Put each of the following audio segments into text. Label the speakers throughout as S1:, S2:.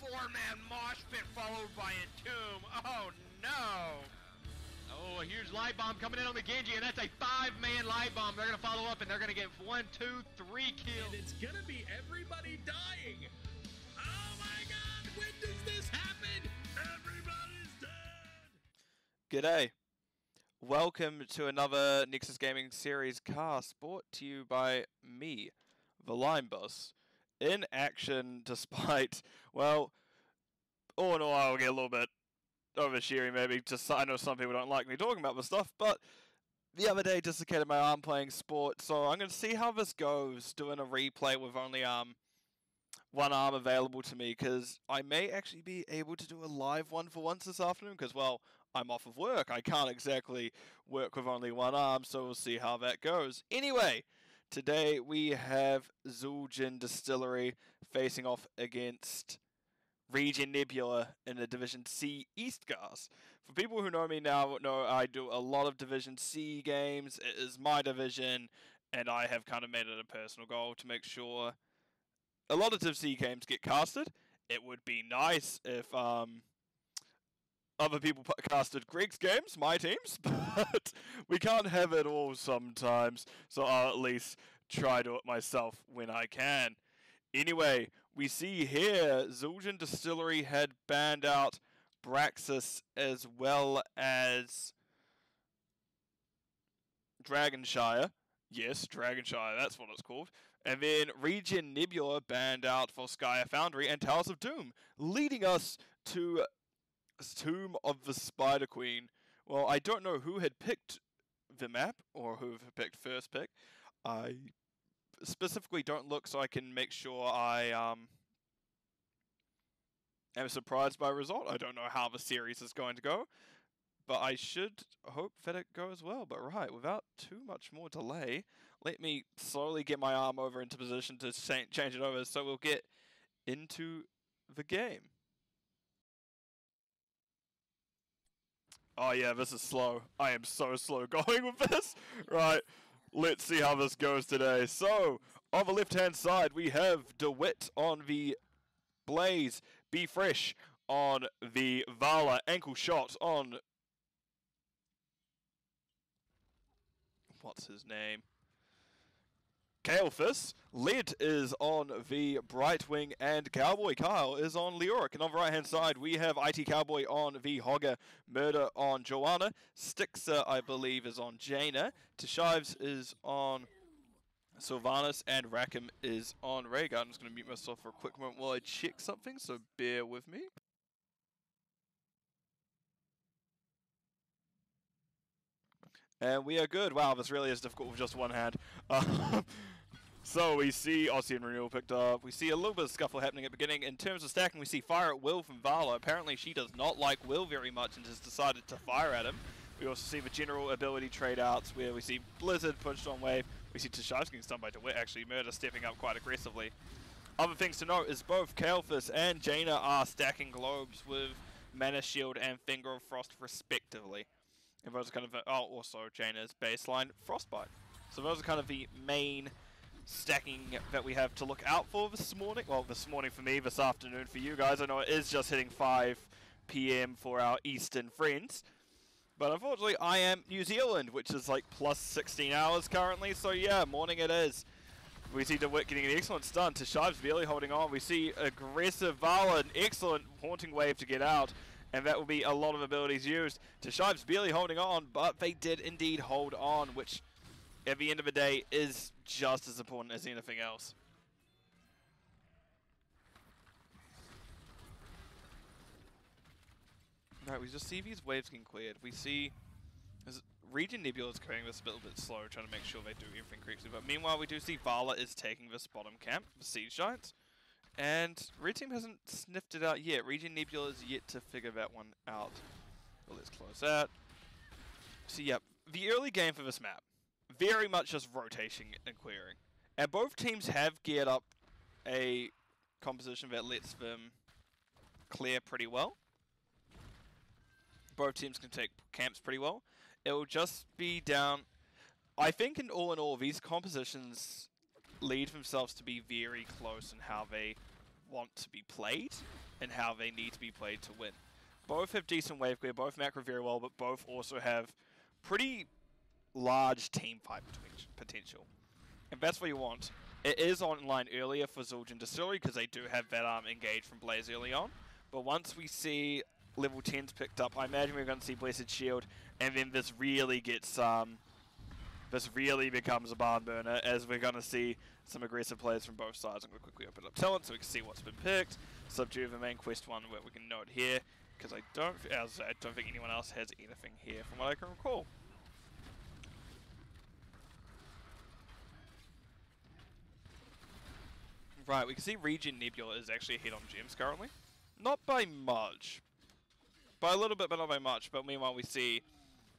S1: four-man mosh pit followed by a tomb. Oh no!
S2: Oh, a huge light bomb coming in on the Genji, and that's a five-man light bomb. They're gonna follow up, and they're gonna get one, two, three kills.
S3: And it's gonna be everybody dying. Oh my god, when does this happen? Everybody's dead.
S4: G'day. Welcome to another Nexus Gaming Series cast brought to you by me, the Lime Bus. In action, despite, well, all in all, I'll get a little bit oversharing maybe. Just I know some people don't like me talking about this stuff, but the other day dislocated my arm playing sport, so I'm going to see how this goes doing a replay with only um one arm available to me because I may actually be able to do a live one for once this afternoon because, well, I'm off of work. I can't exactly work with only one arm, so we'll see how that goes. Anyway, today we have Xul Gin Distillery facing off against Regen Nebula in the Division C East Gas. For people who know me now, know I do a lot of Division C games. It is my division, and I have kind of made it a personal goal to make sure a lot of Div C games get casted. It would be nice if um, other people casted Greg's games, my teams, but we can't have it all sometimes, so I'll at least try to it myself when I can. Anyway, we see here Xul Gin Distillery had banned out Braxis as well as Dragonshire. Yes, Dragonshire, that's what it's called. And then Regen Nebula banned out for Volskaya Foundry and Towers of Doom, leading us to Tomb of the Spider Queen. Well, I don't know who had picked the map or who picked first pick. I specifically don't look so I can make sure I um am surprised by result. I don't know how the series is going to go, but I should hope that it goes well. But right, without too much more delay, let me slowly get my arm over into position to change it over so we'll get into the game. Oh yeah, this is slow. I am so slow going with this. Right, let's see how this goes today. So, on the left-hand side, we have DeWitt on the Blaze, Be Fresh on the Vala, Ankle Shot on... What's his name? Kael'thas. Led is on the Brightwing, and Cowboy Kyle is on Leoric. And on the right hand side, we have IT Cowboy on the Hogger, Murder on Joanna, Stixer, I believe, is on Jaina, Tashives is on Sylvanas, and Rackham is on Rehgar. I'm just going to mute myself for a quick moment while I check something, so bear with me. And we are good. Wow, this really is difficult with just one hand. Um, so we see Aussie and Renewal picked up. We see a little bit of scuffle happening at the beginning. In terms of stacking, we see Fire at Will from Vala. Apparently she does not like Will very much and has decided to fire at him. We also see the general ability trade outs where we see Blizzard pushed on Wave. We see Tashives getting stunned by DeWitt actually. Murder stepping up quite aggressively. Other things to note is both Kael'thas and Jaina are stacking globes with Mana Shield and Finger of Frost respectively. And those are kind of, oh, also Jaina's baseline Frostbite. So those are kind of the main stacking that we have to look out for this morning. Well, this morning for me, this afternoon for you guys. I know it is just hitting 5 p.m. for our Eastern friends. But unfortunately, I am New Zealand, which is like plus 16 hours currently. So yeah, morning it is. We see DeWitt getting an excellent stun. Tashives barely holding on. We see aggressive Vala, an excellent haunting wave to get out. And that will be a lot of abilities used. Tashives barely holding on, but they did indeed hold on, which at the end of the day is just as important as anything else. Right, we just see these waves getting cleared. We see Regen Nebula is carrying this a little bit slow, trying to make sure they do everything correctly. But meanwhile, we do see Vala is taking this bottom camp, the Siege Giants. And Red Team hasn't sniffed it out yet. Regen Nebula is yet to figure that one out. Well, let's close that. So, yep, the early game for this map, very much just rotation and clearing. And both teams have geared up a composition that lets them clear pretty well. Both teams can take camps pretty well. It will just be down... I think in all in all, these compositions lead themselves to be very close in how they want to be played. and how they need to be played to win. Both have decent wave clear, both macro very well, but both also have pretty large team fight potential. And that's what you want. It is online earlier for Xul Gin Distillery because they do have that arm engaged from Blaze early on. But once we see level 10s picked up, I imagine we're going to see Blessed Shield, and then this really gets um, this really becomes a barn burner as we're going to see some aggressive players from both sides. I'm going to quickly open up talent so we can see what's been picked. Subdue the main quest one where we can note here because I don't, I don't think anyone else has anything here from what I can recall. Right, we can see Regen Nebula is actually ahead on gems currently. Not by much. By a little bit, but not by much. But meanwhile, we see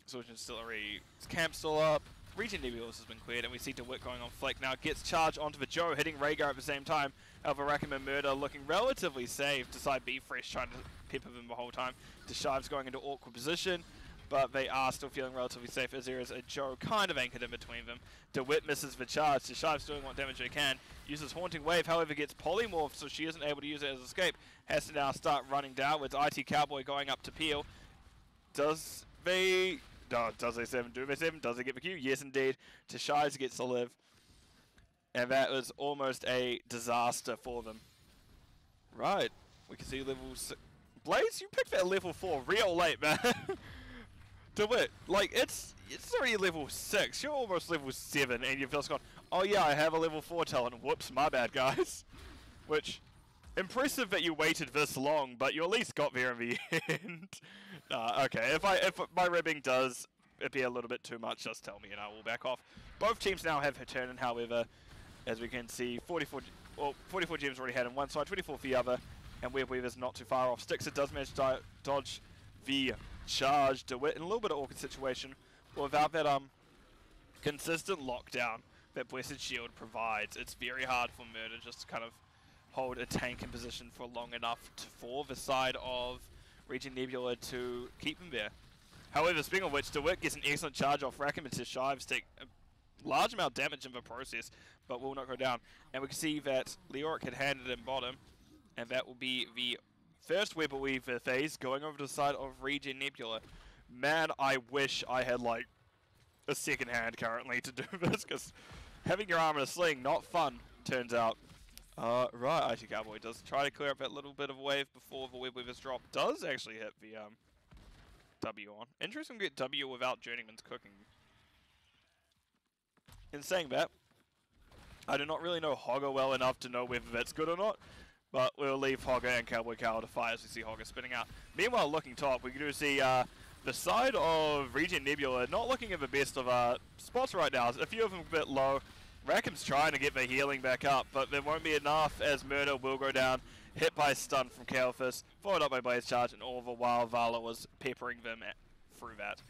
S4: Xul Gin Distillery camp still up. Region Nebulous has been cleared, and we see DeWitt going on flick now. Gets charged onto the Joe, hitting Rehgar at the same time. Alva Rackham and Murder looking relatively safe. Decide Be Fresh trying to pepper them the whole time. Deshive's going into awkward position, but they are still feeling relatively safe as there is a Joe kind of anchored in between them. DeWitt misses the charge. Deshive's doing what damage they can. Uses Haunting Wave, however, gets polymorphed, so she isn't able to use it as escape. Has to now start running downwards. IT Cowboy going up to Peel. Does they do- does they seven do they seven? Does he get the Q? Yes, indeed. Tashives gets to live, and that was almost a disaster for them. Right, we can see level six. Blaze, you picked that level four real late, man. DeWitt, like it's it's already level six. You're almost level seven, and you've just gone. Oh yeah, I have a level four talent. Whoops, my bad, guys. Which impressive that you waited this long, but you at least got there in the end. Nah, okay. If I if my ribbing does appear a little bit too much, just tell me and I will back off. Both teams now have Haturnin, however, as we can see, 44 g- well 44 gems already had on one side, 24 for the other, and Web Weaver's not too far off. Stixer does manage to dodge the charge DeWitt in a little bit of awkward situation, but without that um consistent lockdown that Blessed Shield provides, it's very hard for Murder just to kind of hold a tank in position for long enough to, for the side of Regen Nebula to keep him there. However, speaking of which, DeWitt gets an excellent charge off Rackham and Shives take a large amount of damage in the process, but will not go down. And we can see that Leoric had handed him bottom, and that will be the first Web Weaver phase going over to the side of Regen Nebula. Man, I wish I had like a second hand currently to do this, because having your arm in a sling, not fun, turns out. Uh, right, IT Cowboy does try to clear up that little bit of wave before the Web Weaver's drop. Does actually hit the um, W on. Interesting to get W without Journeyman's cooking. In saying that, I do not really know Hogger well enough to know whether that's good or not, but we'll leave Hogger and Cowboy Cow to fight as we see Hogger spinning out. Meanwhile, looking top, we do see uh, the side of Regen Nebula not looking at the best of uh, spots right now. A few of them a bit low. Rackham's trying to get the healing back up, but there won't be enough as Murder will go down. Hit by stun from Kael'thas, followed up by Blaze Charge, and all the while Vala was peppering them through that.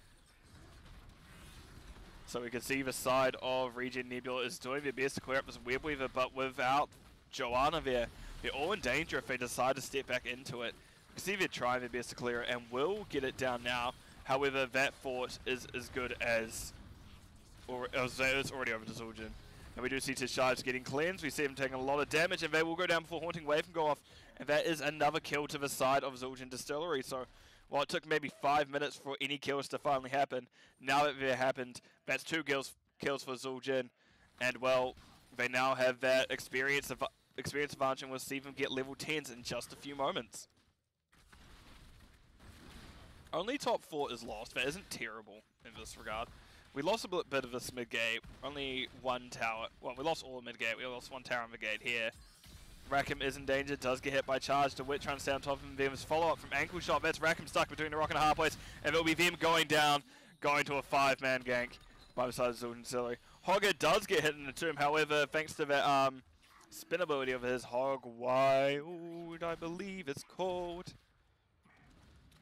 S4: So we can see the side of Regen Nebula is doing their best to clear up this Web Weaver, but without Joanna there, they're all in danger if they decide to step back into it. Can see they're trying their best to clear it and will get it down now. However, that fort is as good as, or as it's already over to Xul Gin. And we do see Tishives getting cleansed. We see him taking a lot of damage, and they will go down before Haunting Wave can go off. And that is another kill to the side of Xul Gin Distillery. So while it took maybe five minutes for any kills to finally happen, now that they happened, that's two kills kills for Xul Gin. And well, they now have that experience of experience advantage and we'll see them get level 10s in just a few moments. Only top four is lost. That isn't terrible in this regard. We lost a bit, of this mid-gate. Only one tower. Well, we lost all the mid-gate. We lost one tower in mid-gate here. Rackham is in danger. Does get hit by charge. DeWitt trying to stay on top of him. There's follow-up from ankle shot. That's Rackham stuck between the rock and a hard place. And it'll be them going down, going to a five-man gank by the side of Silly. Hogger does get hit in the tomb. However, thanks to that um, spin ability of his, Hog Wild, I believe it's called.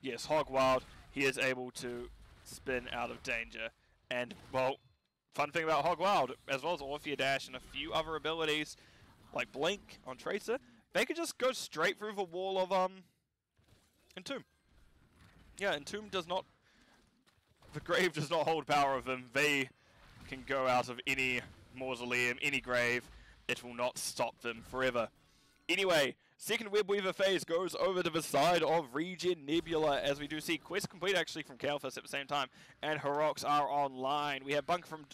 S4: Yes, Hog Wild. He is able to spin out of danger. And, well, fun thing about Hog Wild, as well as Orphea Dash and a few other abilities, like Blink on Tracer, they could just go straight through the wall of, um, Entomb. Yeah, Entomb does not, the grave does not hold power of them. They can go out of any mausoleum, any grave. It will not stop them forever. Anyway, Second Web Weaver phase goes over to the side of Regen Nebula as we do see Quest complete actually from Kael'thas at the same time. And Heroics are online. We have Bunker from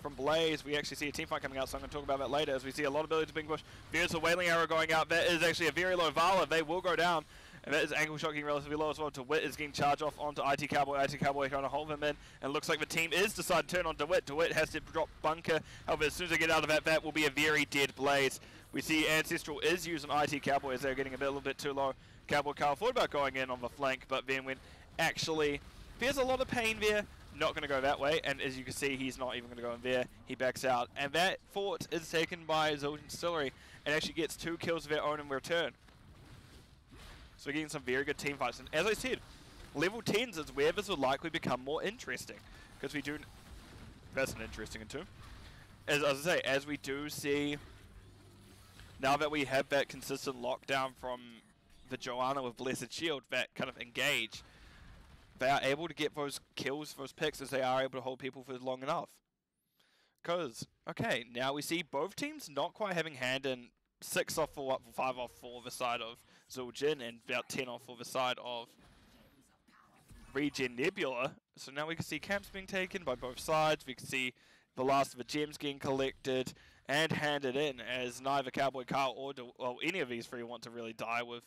S4: from Blaze. We actually see a team fight coming out, so I'm going to talk about that later as we see a lot of abilities being pushed. There's a Wailing Arrow going out. That is actually a very low Vala. They will go down. And that is angle Shot getting relatively low as well. DeWitt is getting charged off onto IT Cowboy. IT Cowboy trying to hold him in. And looks like the team is deciding to turn on DeWitt. DeWitt has to drop Bunker. However, as soon as they get out of that, that will be a very dead Blaze. We see Ancestral is using IT Cowboy as they're getting a, bit, a little bit too low. Cowboy can't afford about going in on the flank, but then when actually there's a lot of pain there, not going to go that way, and as you can see, he's not even going to go in there. He backs out, and that fort is taken by Xul Gin Distillery, and actually gets two kills of their own in return. So we're getting some very good team fights, and as I said, level 10s is where this will likely become more interesting, because we do... That's an interesting too. As, as I say, as we do see now that we have that consistent lockdown from the Joanna with Blessed Shield, that kind of engage, they are able to get those kills, those picks, as they are able to hold people for long enough. Because, okay, now we see both teams not quite having hand in 6 off 4, 5 off 4 the side of Xul Gin, and about 10 off for the side of Regen Nebula. So now we can see camps being taken by both sides, we can see the last of the gems getting collected, and handed in as neither Cowboy Carl or well any of these three want to really die with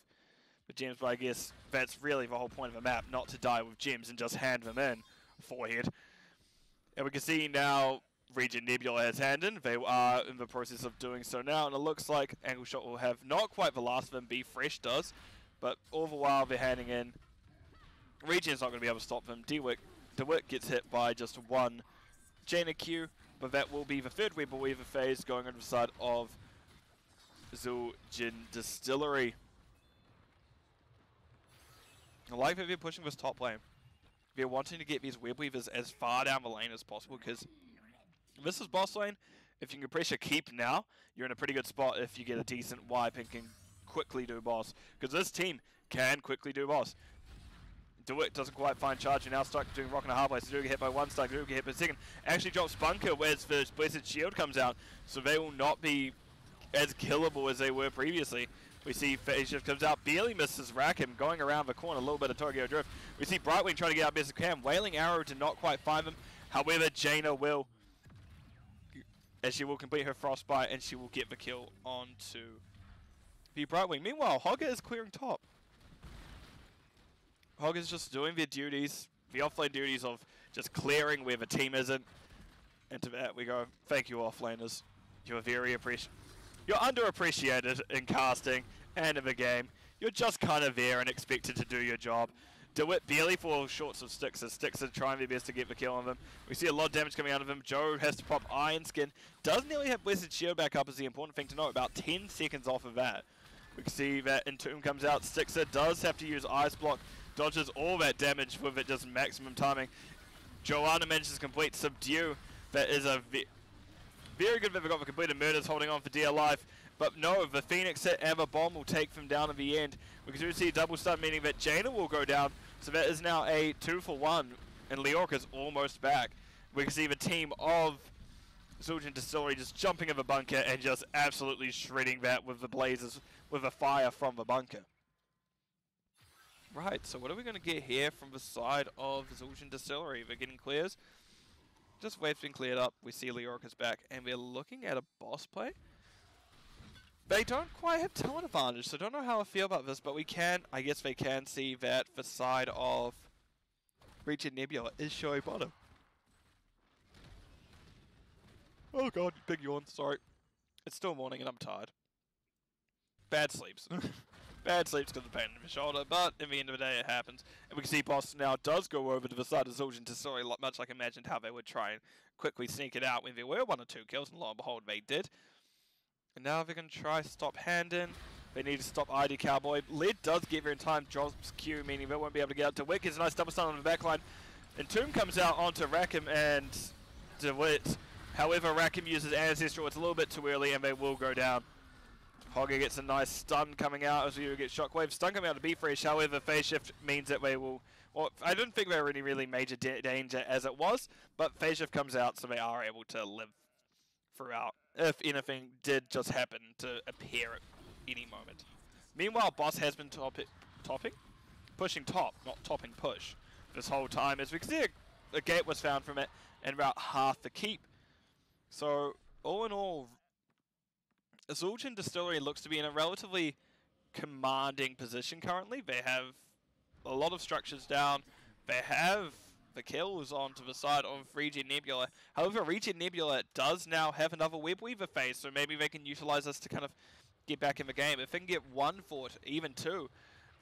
S4: the gems, but I guess that's really the whole point of a map, not to die with gems and just hand them in forehead. And we can see now Regen Nebula has handed. They are in the process of doing so now, and it looks like Angle Shot will have not quite the last of them, Be Fresh does, but all the while they're handing in. Regen's not going to be able to stop them. DeWitt, DeWitt gets hit by just one Jaina Q, but that will be the third Web Weaver phase going on the side of Xul Gin Distillery. I like that they're pushing this top lane. They're wanting to get these Web Weavers as far down the lane as possible because this is boss lane. If you can pressure keep now, you're in a pretty good spot if you get a decent wipe and can quickly do boss. Because this team can quickly do boss. DeWitt doesn't quite find charge and now stuck doing rock and a hard place. Do get hit by one star, do get hit by second. Actually drops Bunker where's the Blessed Shield comes out, so they will not be as killable as they were previously. We see Phase Shift comes out, barely misses Rackham, going around the corner, a little bit of Tokyo Drift. We see Brightwing trying to get out best he can. Wailing Arrow did not quite find him. However, Jaina will, as she will complete her Frostbite and she will get the kill onto the Brightwing. Meanwhile, Hogger is clearing top. Hog is just doing their duties, the offlane duties of just clearing where the team isn't. And to that we go, thank you offlaners. You're very appreciated. You're underappreciated in casting and in the game. You're just kind of there and expected to do your job. DeWitt barely falls short of Stixxer. Stixxer trying their best to get the kill on them. We see a lot of damage coming out of him. Joe has to pop Iron Skin. Does nearly have Blessed Shield back up is the important thing to know. About 10 seconds off of that. We can see that Entomb comes out. Stixxer does have to use Ice Block dodges all that damage with it just maximum timing. Joanna manages to complete Subdue. That is a ve very good Vivic of completed murders holding on for dear life. But no, the Phoenix hit and the bomb will take them down at the end. We can see a double stun, meaning that Jaina will go down. So that is now a two for one. And Leoric's almost back. We can see the team of Xul Gin Distillery just jumping in the bunker and just absolutely shredding that with the blazes, with the fire from the bunker. Right, so what are we going to get here from the side of Xul Gin Distillery? We're getting clears. Just wave's been cleared up. We see Leoric's back, and we're looking at a boss play. They don't quite have talent advantage, so I don't know how I feel about this, but we can, I guess they can see that the side of Regen Nebula is showing bottom. Oh god, big yawn, sorry. It's still morning and I'm tired. Bad sleeps. Bad sleeps because of the pain in the shoulder, but in the end of the day it happens. And we can see Boston now does go over to the side of Xul Gin to sorry, much like I imagined how they would try and quickly sneak it out when there were one or two kills, and lo and behold they did. And now they're going to try stop Handin. They need to stop IT Cowboy. Lid does get there in time, drops Q, meaning they won't be able to get out to Wick. It's a nice double stun on the backline. And Tomb comes out onto Rackham and DeWitt. However, Rackham uses Ancestral. It's a little bit too early and they will go down. Hogger gets a nice stun coming out as we get Shockwave. Stun coming out to be fresh, however, phase shift means that they will... Well, I didn't think they were any really major danger as it was, but phase shift comes out so they are able to live throughout, if anything did just happen to appear at any moment. Meanwhile, Boss has been top topping, pushing top, not topping push, this whole time. As we can see, a, a gate was found from it and about half the keep. So all in all, Xul Gin Distillery looks to be in a relatively commanding position currently. They have a lot of structures down. They have the kills onto the side of Regen Nebula. However, Regen Nebula does now have another Web Weaver phase, so maybe they can utilize this to kind of get back in the game. If they can get one fort, even two,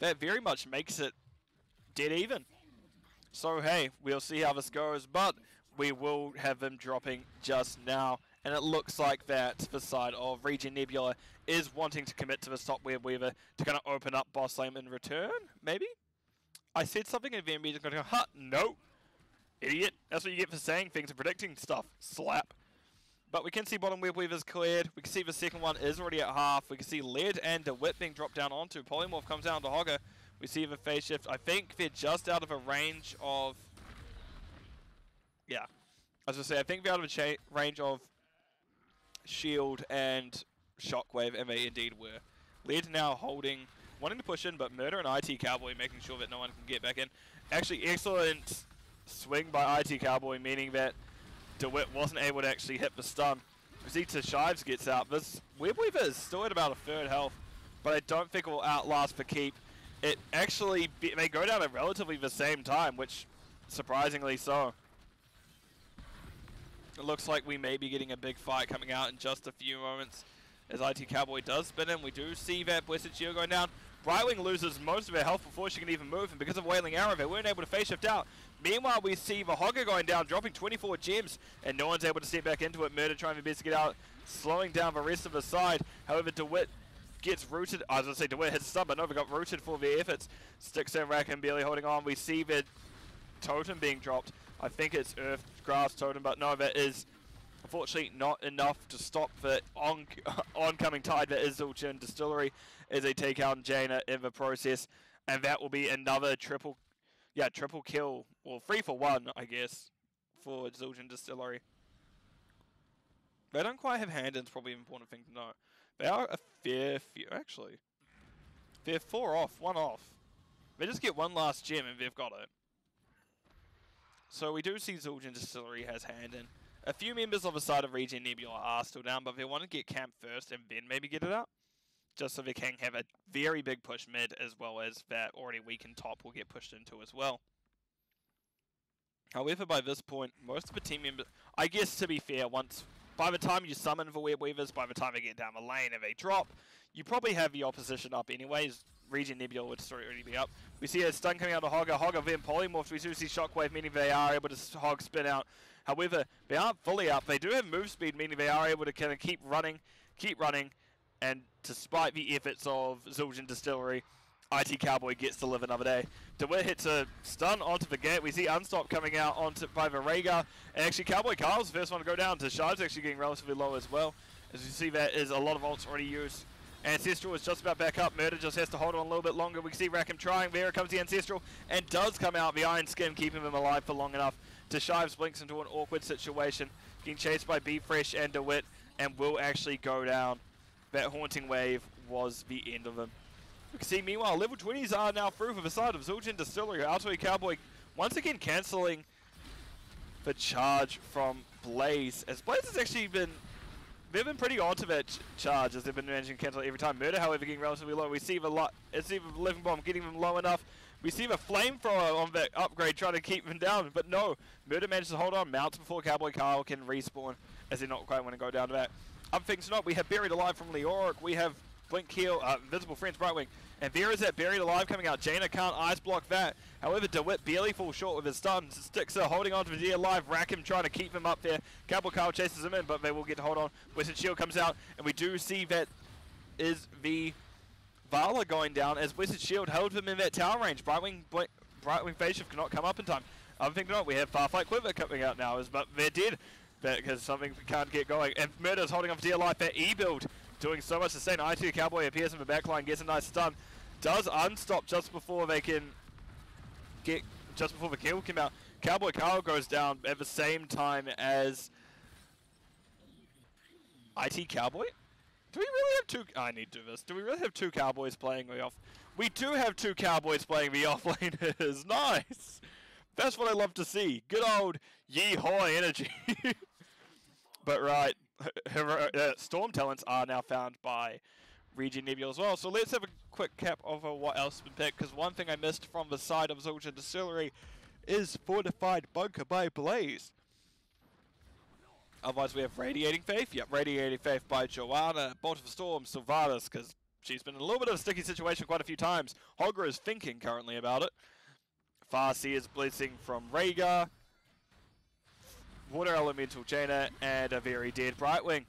S4: that very much makes it dead even. So hey, we'll see how this goes, but we will have them dropping just now. And it looks like that the side of Regen Nebula is wanting to commit to the top Web Weaver to kind of open up boss lane in return, maybe? I said something and the is going to go, huh, no. Idiot. That's what you get for saying things and predicting stuff. Slap. But we can see bottom web weavers cleared. We can see the second one is already at half. We can see Lead and DeWitt being dropped down onto. Polymorph comes down to Hogger. We see the phase shift. I think they're just out of a range of... Yeah. As I say, I think they're out of a range of Shield and Shockwave, and they indeed were. Lead now holding, wanting to push in, but Murder and IT Cowboy making sure that no one can get back in. Actually, excellent swing by IT Cowboy, meaning that DeWitt wasn't able to actually hit the stun. See Shives gets out. This Web Weaver is still at about a third health, but I don't think it will outlast for keep. It actually, they go down at relatively the same time, which surprisingly so. It looks like we may be getting a big fight coming out in just a few moments as IT Cowboy does spin in. We do see that Blessed Shield going down. Brightwing loses most of her health before she can even move, and because of Wailing Arrow, they weren't able to phase shift out. Meanwhile, we see Hogger going down, dropping 24 gems, and no one's able to step back into it. Murder trying to best to get out, slowing down the rest of the side. However, DeWitt gets rooted. I was going to say DeWitt hits stun, but Nova got rooted for their efforts. Sticks and Rack and barely holding on. We see the totem being dropped. I think it's Earth Grass Totem, but no, that is unfortunately not enough to stop the on oncoming tide that is Xul Gin Distillery as they take out Jaina in the process. And that will be another triple, yeah, triple kill, or three for one, I guess, for Xul Gin Distillery. They don't quite have hand-ins, probably an important thing to know. They are a fair few, actually. They're four off, one off. They just get one last gem and they've got it. So we do see Xul Gin Distillery has hand in. A few members of the side of Regen Nebula are still down, but they want to get camp first and then maybe get it up. Just so they can have a very big push mid as well as that already weakened top will get pushed into as well. However, by this point, most of the team members, I guess to be fair, once by the time you summon the Web Weavers, by the time they get down the lane and they drop, you probably have the opposition up anyways. Regen Nebula would already be up. We see a stun coming out of Hogger. Hogger then polymorphs. We do see Shockwave, meaning they are able to hog spin out However, they aren't fully up. They do have move speed, meaning they are able to kind of keep running, keep running, and despite the efforts of Xul Gin Distillery, IT Cowboy gets to live another day. DeWitt hits a stun onto the gate. We see Unstop coming out onto by Varega. And actually Cowboy Carl's the first one to go down. Tasha's actually getting relatively low as well. As you see that is a lot of ults already used. Ancestral is just about back up. Murder just has to hold on a little bit longer. We see Rackham trying. There comes the Ancestral and does come out. The Iron Skin keeping him alive for long enough Deshives blinks into an awkward situation, getting chased by B-Fresh and DeWitt, and will actually go down. That Haunting Wave was the end of him. We can see, meanwhile, level 20s are now through for the side of Xul Gin Distillery. Altoy Cowboy once again cancelling the charge from Blaze, as Blaze has actually been they've been pretty on to that ch charge as they've been managing to cancel every time. Murder, however, getting relatively low. We see the, see the living bomb getting them low enough we see the flamethrower on that upgrade trying to keep them down, but no. Murder manages to hold on, mounts before Cowboy Carl can respawn, as they not quite want to go down to that. Other things not, we have Buried Alive from Leoric, we have Blink Heal, uh, Invisible Friends Brightwing, and there is that Buried Alive coming out. Jaina can't ice block that. However, DeWitt barely falls short with his stun. Sticks are holding on to the alive. Rack him, trying to keep him up there. Cowboy Carl chases him in, but they will get to hold on. Wizard Shield comes out, and we do see that is the Vala going down as Wizard Shield held him in that tower range. Brightwing Brightwing phase shift cannot come up in time. Other thing not, we have Farfight Quiver coming out now, but they're dead because something can't get going. And Murder's holding for dear life. That E-build doing so much to say. IT Cowboy appears in the backline, gets a nice stun. Does unstop just before they can get, just before the kill came out. Cowboy Carl goes down at the same time as IT Cowboy. Do we really have two? I need to do this. Do we really have two cowboys playing the off? We do have two cowboys playing the offlaners. nice. That's what I love to see. Good old yeehaw energy. but right, her, uh, storm talents are now found by Regen Nebula as well. So let's have a quick cap over what else has been picked. Because one thing I missed from the side of Xul Gin Distillery is Fortified Bunker by Blaze. Otherwise, we have Radiating Faith. Yep, Radiating Faith by Joanna. Bolt of Storm, Sylvanas, because she's been in a little bit of a sticky situation quite a few times. Hogra is thinking currently about it. Farsi is blitzing from Rehgar. Water Elemental Jaina, and a very dead Brightwing.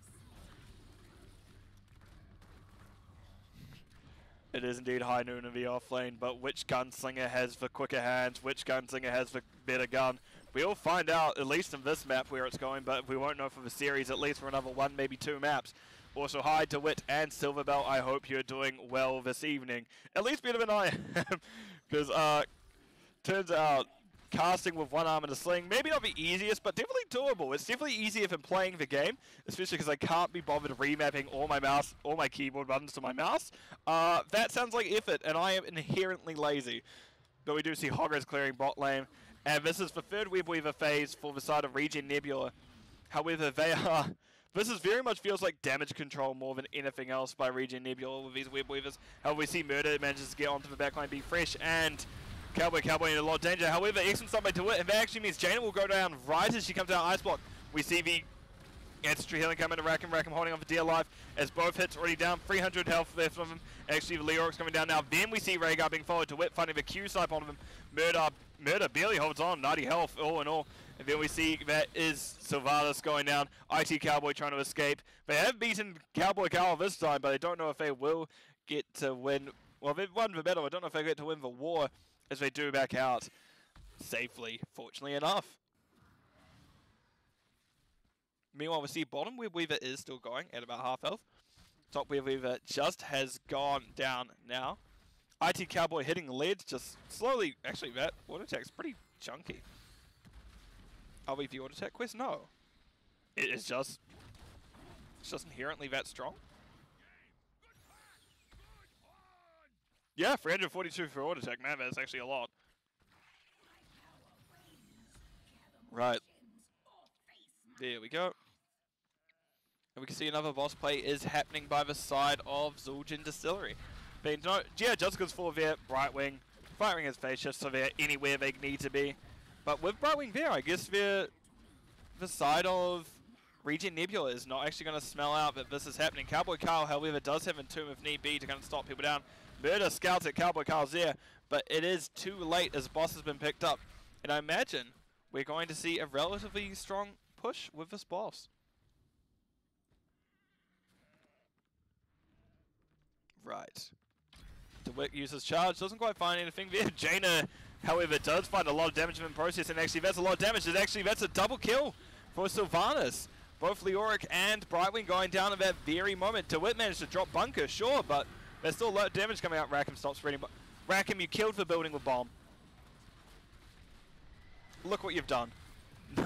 S4: It is indeed high noon in the off lane, but which gunslinger has the quicker hands? Which gunslinger has the better gun? We'll find out, at least in this map, where it's going, but we won't know for the series, at least for another one, maybe two maps. Also, hi DeWitt and Silverbelt, I hope you're doing well this evening. At least better than I am, because, uh, turns out, casting with one arm and a sling, maybe not the easiest, but definitely doable. It's definitely easier I'm playing the game, especially because I can't be bothered remapping all my mouse, all my keyboard buttons to my mouse. Uh, that sounds like effort, and I am inherently lazy. But we do see Hoggers clearing bot lane, and this is the third Web Weaver phase for the side of Regen Nebula. However, they are... This is very much feels like damage control more than anything else by Regen Nebula with these Web Weavers. However, we see Murder manages to get onto the backline, be fresh, and Cowboy Cowboy in a lot of danger. However, excellent stop by DeWitt, and that actually means Jaina will go down right as she comes down Ice Block. We see the Ancestral Healing coming to Rackham, Rackham holding on for dear life as both hits already down, 300 health left of him. Actually, the Leoric's coming down now. Then we see Rehgar being followed to Whip, finding the Q snipe on him. Murder, Murder barely holds on, 90 health all in all. And then we see that is Sylvanas going down. IT Cowboy trying to escape. They have beaten Cowboy Cow this time, but I don't know if they will get to win. Well, they've won the battle. I don't know if they get to win the war as they do back out safely, fortunately enough. Meanwhile, we see bottom Web Weaver is still going at about half health. Top Web Weaver just has gone down now. IT Cowboy hitting lead just slowly. Actually, that auto attack's pretty chunky. Are we the auto attack quest? No. It is just. It's just inherently that strong. Yeah, 342 for auto attack. Man, that's actually a lot. Right. There we go. And we can see another boss play is happening by the side of Zul'jin Distillery. Being no, yeah, Jessica's full there, Brightwing, firing his face just so they're anywhere they need to be. But with Brightwing there, I guess they're the side of Regen Nebula is not actually going to smell out that this is happening. Cowboy Carl, however, does have Entomb if need be to kind of stop people down. Murder scouts at Cowboy Carl's there, but it is too late as boss has been picked up. And I imagine we're going to see a relatively strong push with this boss. Right. DeWitt uses charge, doesn't quite find anything there. Jaina, however, does find a lot of damage in process, and actually that's a lot of damage. And actually that's a double kill for Sylvanas. Both Leoric and Brightwing going down at that very moment. DeWitt managed to drop Bunker, sure, but there's still a lot of damage coming out. Rackham stops spreading. Rackham, you killed the building with bomb. Look what you've done.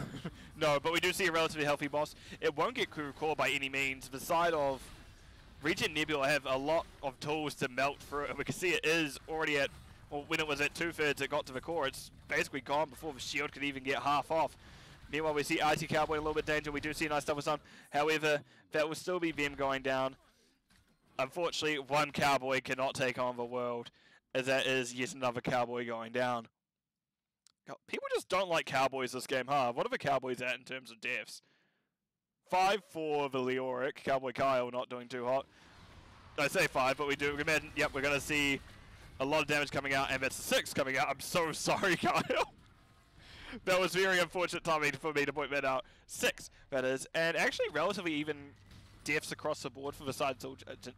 S4: no, but we do see a relatively healthy boss. It won't get crew core by any means. The side of Regen Nebula have a lot of tools to melt through it. We can see it is already at, well, when it was at two-thirds, it got to the core. It's basically gone before the shield could even get half off. Meanwhile, we see IT Cowboy in a little bit danger. We do see a nice double stun. However, that will still be them going down. Unfortunately, one Cowboy cannot take on the world, as that is yet another Cowboy going down. People just don't like Cowboys this game, huh? What are the Cowboys at in terms of deaths? 5 for the Leoric. Cowboy Kyle not doing too hot. I say 5, but we do. Yep, we're going to see a lot of damage coming out, and that's 6 coming out. I'm so sorry, Kyle. that was very unfortunate timing for me to point that out. 6, that is. And actually relatively even deaths across the board for the side, uh,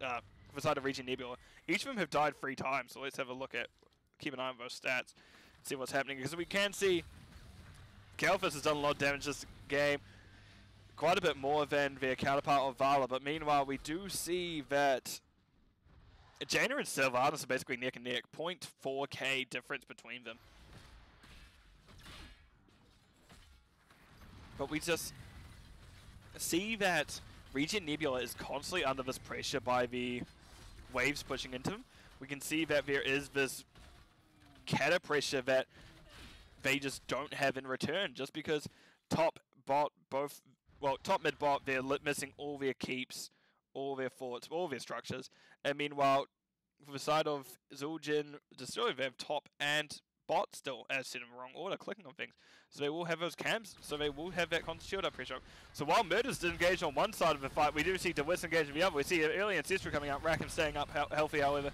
S4: uh, of Regen Nebula. Each of them have died three times, so let's have a look at, keep an eye on those stats, see what's happening. Because we can see Kael'thas has done a lot of damage this game quite a bit more than their counterpart of Vala, but meanwhile we do see that Jaina and Sylvanas are basically neck and neck, 0.4k difference between them. But we just see that Regen Nebula is constantly under this pressure by the waves pushing into him. We can see that there is this cata pressure that they just don't have in return, just because top bot both well top mid bot they're missing all their keeps, all their forts, all their structures, and meanwhile for the side of Xul Gin, Distillery, they have top and bot still, as said in the wrong order, clicking on things. So they will have those camps, so they will have that constant shield up pressure. So while Murder's engaged on one side of the fight, we do see DeWitt engaged on the other. We see early Ancestral coming up, Rackham staying up hel- healthy, however.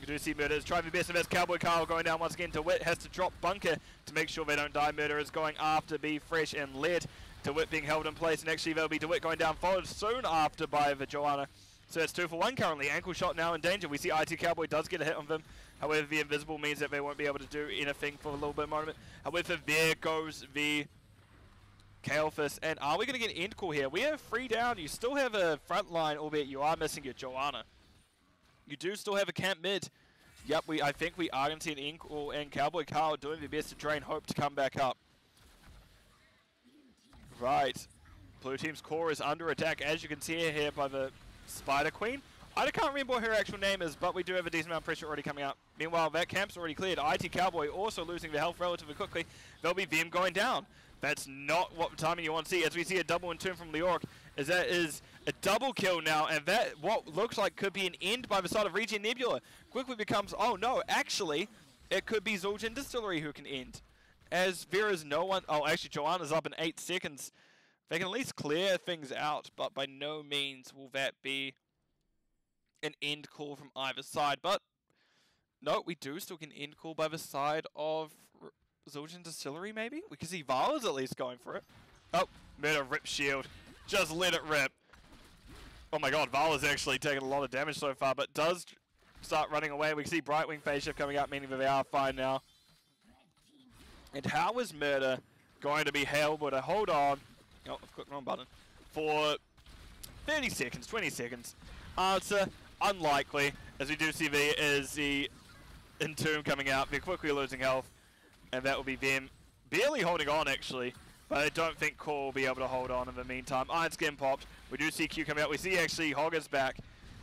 S4: You do see Murder's trying their best, and that's Cowboy Carl going down once again. To Dewitt has to drop Bunker to make sure they don't die. Murder is going after Be Fresh and Lead. DeWitt being held in place, and actually there'll be DeWitt going down, followed soon after by the Joanna. So it's two for one currently. Ankle shot now in danger. We see IT Cowboy does get a hit on them. However, the invisible means that they won't be able to do anything for a little bit of moment. However, there goes the Kael'thas. And are we going to get end call here? We have three down. You still have a front line, albeit you are missing your Joanna. You do still have a camp mid. Yep, we. I think we are going to see an call, and Cowboy Carl doing their best to drain hope to come back up. Right. Blue Team's core is under attack, as you can see here by the Spider Queen. I can't remember what her actual name is, but we do have a decent amount of pressure already coming up. Meanwhile, that camp's already cleared. IT Cowboy also losing their health relatively quickly. There'll be them going down. That's not what timing you want to see. As we see a double entomb from Leoric, as that is a double kill now, and that what looks like could be an end by the side of Regen Nebula quickly becomes, oh no, actually, it could be Xul Gin Distillery who can end. As there is no one, oh actually Joanna's up in 8 seconds. They can at least clear things out, but by no means will that be an end call from either side. But no, we do still get an end call by the side of R- Xul Gin Distillery, maybe? We can see Vala's at least going for it. Oh, murder rip shield. Just let it rip. Oh my god, Vala's actually taking a lot of damage so far, but does start running away. We can see Brightwing phase shift coming up, meaning that they are fine now. And how is Murder going to be able to hold on? Oh, I've clicked the wrong button. For 30 seconds, 20 seconds. Answer, unlikely, as we do see the, is the Entomb coming out. They're quickly losing health, and that will be them barely holding on, actually. But I don't think Core will be able to hold on in the meantime. Iron Skin popped. We do see Q coming out. We see actually Hogger's back.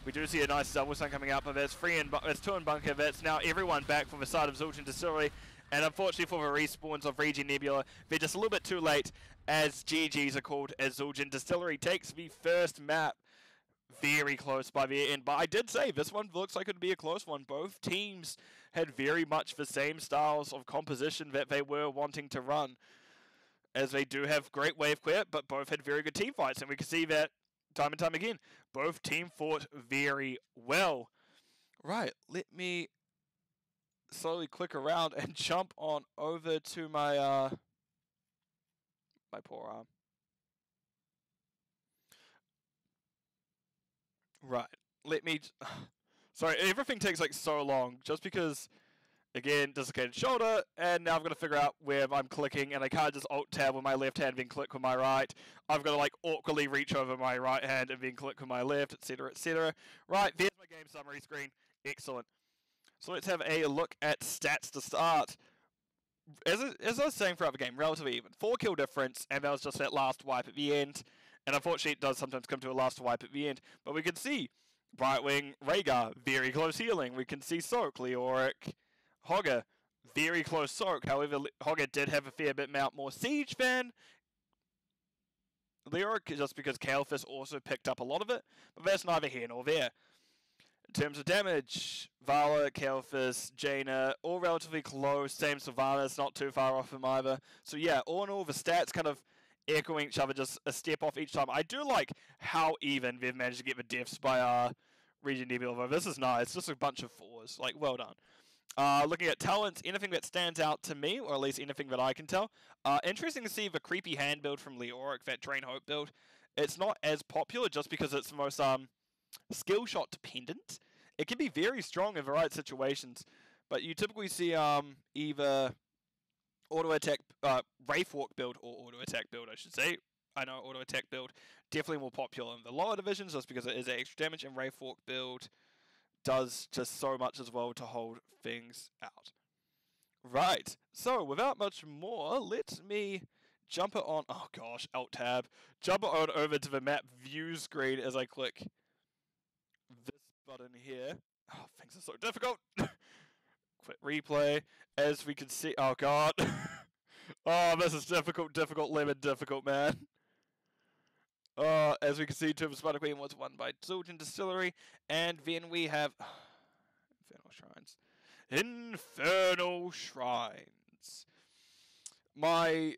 S4: We do see a nice double stun coming out, but that's free and that's two in bunker. That's now everyone back from the side of Xul Gin Distillery. And unfortunately for the respawns of Regen Nebula, they're just a little bit too late as GGs are called as Xul Gin Distillery takes the first map very close by the end. But I did say this one looks like it'd be a close one. Both teams had very much the same styles of composition that they were wanting to run. As they do have great wave clear, but both had very good team fights, and we can see that time and time again. Both team fought very well. Right, let me slowly click around and jump on over to my uh my poor arm. Right. Let me. Sorry, everything takes like so long just because, again, dislocated shoulder, and now I've got to figure out where I'm clicking, and I can't just alt tab with my left hand and then click with my right. I've got to like awkwardly reach over my right hand and then click with my left, etc., etc. Right, there's my game summary screen. Excellent. So let's have a look at stats to start. As I, as I was saying throughout the game, relatively even. Four kill difference, and that was just that last wipe at the end. And unfortunately, it does sometimes come to a last wipe at the end. But we can see Brightwing, Rehgar, very close healing. We can see Soak, Leoric, Hogger, very close Soak. However, Hogger did have a fair bit more siege than Leoric, just because Kael'thas also picked up a lot of it. But that's neither here nor there. In terms of damage, Vala, Kael'thas, Jaina, all relatively close. Same Sylvanas, not too far off them either. So yeah, all in all, the stats kind of echoing each other, just a step off each time. I do like how even they've managed to get the deaths by uh, Regen Nebula. This is nice. Just a bunch of fours. Like, well done. Uh, looking at talents, anything that stands out to me, or at least anything that I can tell. Uh, interesting to see the creepy hand build from Leoric, that Drain Hope build. It's not as popular just because it's the most um, skill shot dependent. It can be very strong in the right situations, but you typically see um, either auto attack, uh, Wraith Walk build, or auto attack build, I should say. I know auto attack build definitely more popular in the lower divisions just because it is extra damage, and Wraith Walk build does just so much as well to hold things out. Right, so without much more, let me jump it on. Oh gosh, Alt Tab. Jump it on over to the map view screen as I click this button here. Oh, things are so difficult. Replay. As we can see, oh god. oh, this is difficult, difficult, lemon, difficult, man. Uh, as we can see, Tomb of Spider Queen was won by Xul Gin Distillery, and then we have Infernal Shrines. Infernal Shrines. My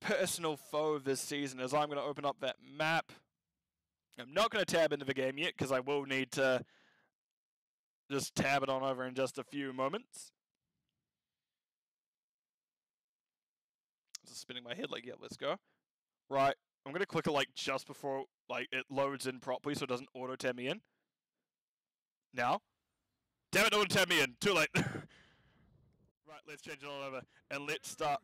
S4: personal foe this season is I'm going to open up that map. I'm not going to tab into the game yet because I will need to just tab it on over in just a few moments. Just spinning my head like, yeah, let's go. Right, I'm gonna click it like just before like it loads in properly so it doesn't auto tab me in. Now. Damn it, auto tab me in. Too late. right, let's change it all over. And let's start.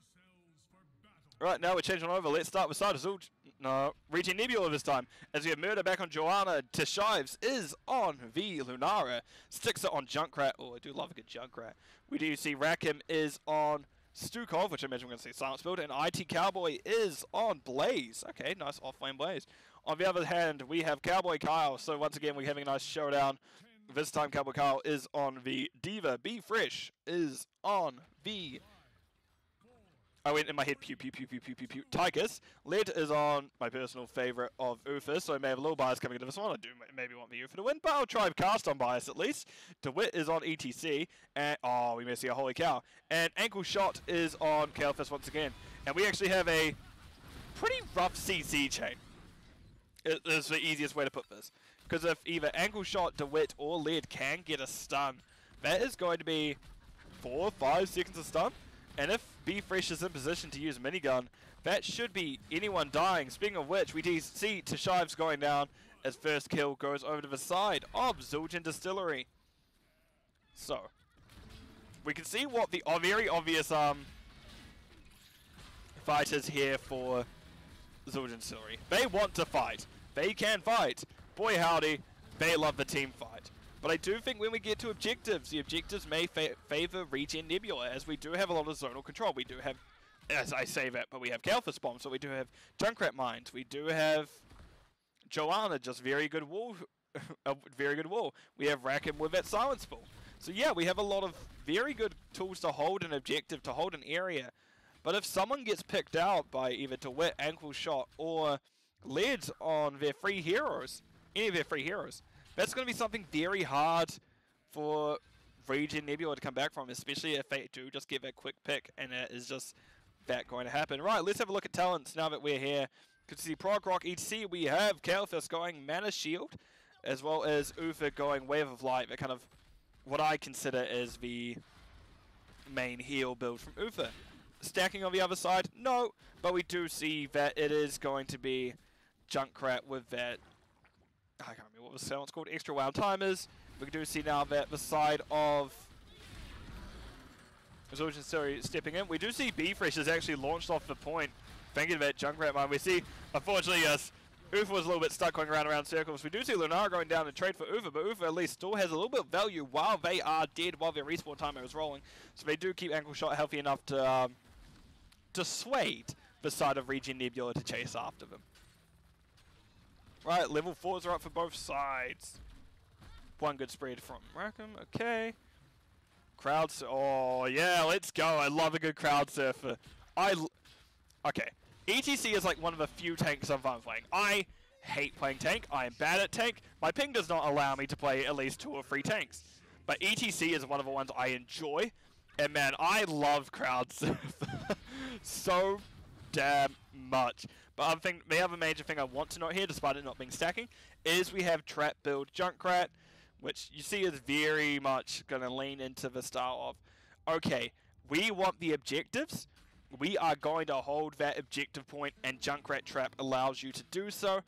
S4: Right, now we're changing over. Let's start with Sidazul. No, Regen Nebula this time. As we have Murder back on Johanna. Teshives is on V Lunara. Sticks it on Junkrat. Oh, I do love a good Junkrat. We do see Rakim is on Stukov, which I imagine we're going to see Silence Build, and IT Cowboy is on Blaze. Okay, nice off-lane Blaze. On the other hand, we have Cowboy Kyle, so once again we're having a nice showdown. This time Cowboy Kyle is on the D.Va. B Fresh is on the... I went in my head, pew, pew, pew, pew, pew, pew, pew. Tychus. Led is on my personal favourite of Uther, so I may have a little bias coming into this one. I do maybe want the Uther to win, but I'll try cast on bias at least. DeWitt is on ETC, and oh, we may see a holy cow. And Ankle Shot is on Kael'thas once again. And we actually have a pretty rough CC chain. It is the easiest way to put this. Because if either Ankle Shot, DeWitt, or Led can get a stun, that is going to be four, five seconds of stun. And if B Fresh is in position to use minigun, that should be anyone dying. Speaking of which, we see Teshives going down as first kill goes over to the side of Xul Gin Distillery. So, we can see what the very obvious um fighters here for Xul Gin Distillery. They want to fight. They can fight. Boy howdy, they love the team fight. But I do think when we get to objectives, the objectives may fa favor Regen Nebula, as we do have a lot of zonal control. We do have, as I say that, but we have Kalphus Bomb, so we do have Junkrat Mines. We do have Johanna, just very good wall, a very good wall. We have Rakim with that Silence Ball. So yeah, we have a lot of very good tools to hold an objective, to hold an area. But if someone gets picked out by either DeWitt, Ankle Shot, or Led on their free heroes, any of their free heroes, that's going to be something very hard for Regen Nebula to come back from, especially if they do just get that quick pick, and it is just that going to happen. Right, let's have a look at talents now that we're here. To see Prog Rock ETC. We have Kael'thas going Mana Shield, as well as Uther going Wave of Light, that kind of what I consider is the main heal build from Uther. Stacking on the other side, no, but we do see that it is going to be Junkrat with that I can't remember what the sound's called, extra wild timers. We do see now that the side of Zul'jin Story stepping in. We do see B-Fresh has actually launched off the point. Thank you to that Junkrat mine. We see, unfortunately, yes, Uther was a little bit stuck going around around circles. We do see Lunara going down to trade for Uther, but Uther at least still has a little bit of value while they are dead, while their respawn timer is rolling. So they do keep Ankle Shot healthy enough to um, dissuade the side of Regen Nebula to chase after them. Right, level 4s are up for both sides. One good spread from Rackham, okay. Crowd, oh yeah, let's go. I love a good crowd surfer. I, okay. ETC is like one of the few tanks I'm fun playing. I hate playing tank. I am bad at tank. My ping does not allow me to play at least two or three tanks. But ETC is one of the ones I enjoy. And man, I love crowd surfer so damn much. But other thing, the other major thing I want to note here, despite it not being stacking, is we have trap build Junkrat, which you see is very much going to lean into the style of, okay, we want the objectives, we are going to hold that objective point, and Junkrat Trap allows you to do so.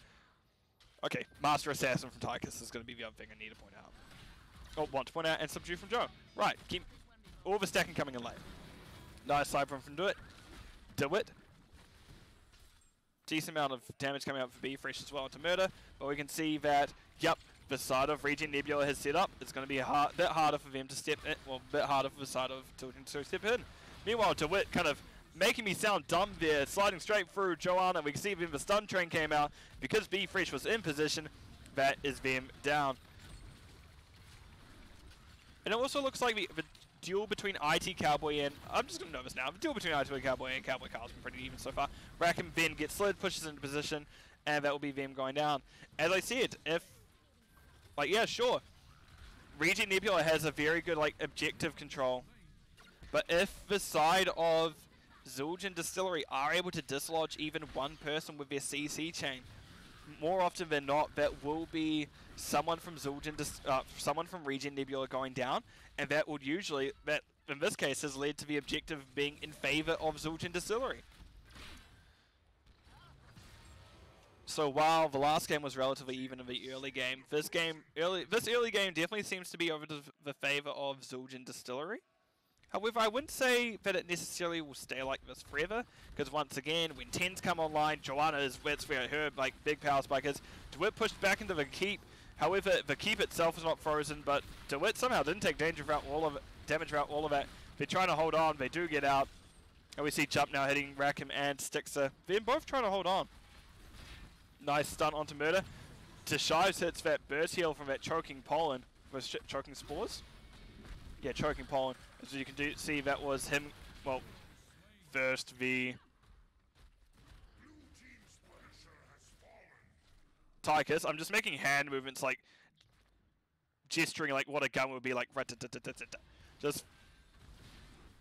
S4: Okay, Master Assassin from Tychus is going to be the other thing I need to point out. Oh, want to point out, and Subdue from Joe. Right, keep all the stacking coming in late. Nice side from from DeWitt. Do it decent amount of damage coming out for B-Fresh as well into Murder, but we can see that, yep, the side of Regen Nebula has set up. It's going to be a hard, bit harder for them to step in, well, a bit harder for the side of Tilton to step in. Meanwhile, DeWitt kind of making me sound dumb there, sliding straight through Johanna. And we can see Vim the stun train came out. Because B Fresh was in position, that is Vim down. And it also looks like the, the duel between IT Cowboy and I'm just gonna know this now. The duel between IT Cowboy and Cowboy Carl's been pretty even so far. Rack and Vim get slid, pushes into position, and that will be Vim going down. As I said, if like yeah, sure. Regen Nebula has a very good like objective control. But if the side of Xul Gin Distillery are able to dislodge even one person with their CC chain, more often than not, that will be someone from Xul Gin, uh, someone from Regen Nebula going down, and that would usually, that in this case, has led to the objective being in favor of Xul Gin Distillery. So while the last game was relatively even in the early game, this game, early, this early game definitely seems to be over to the favor of Xul Gin Distillery. However, I wouldn't say that it necessarily will stay like this forever, because once again, when tens come online, Johanna is that's where her like big power spike is. DeWitt pushed back into the keep. However, the keep itself is not frozen, but DeWitt somehow didn't take danger throughout all of it, damage throughout all of that. They're trying to hold on. They do get out. And we see Jump now hitting Rackham and Stixer. They're both trying to hold on. Nice stun onto Murder. Tashives hits that burst heal from that choking pollen. Was choking spores? Yeah, choking pollen. As you can do, see, that was him. Well, first the Tychus. I'm just making hand movements like gesturing like what a gun would be like. Just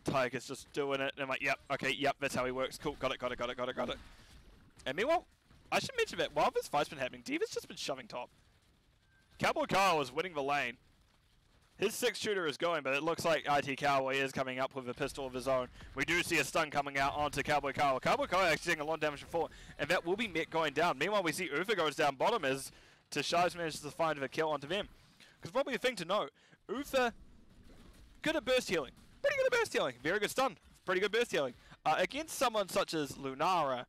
S4: Tychus just doing it. And I'm like, yep, okay, yep, that's how he works. Cool, got it, got it, got it, got it, got it. And meanwhile, I should mention that while this fight's been happening, D.Va's just been shoving top. Cowboy Carl is winning the lane. His six shooter is going, but it looks like IT Cowboy is coming up with a pistol of his own. We do see a stun coming out onto Cowboy Carl. Cowboy Carl actually taking a lot of damage before, and that will be met going down. Meanwhile, we see Uther goes down bottom as Tashives manages to find a kill onto them. Because probably a thing to note, Uther, good at burst healing. Pretty good at burst healing. Very good stun. Pretty good burst healing. Uh, against someone such as Lunara,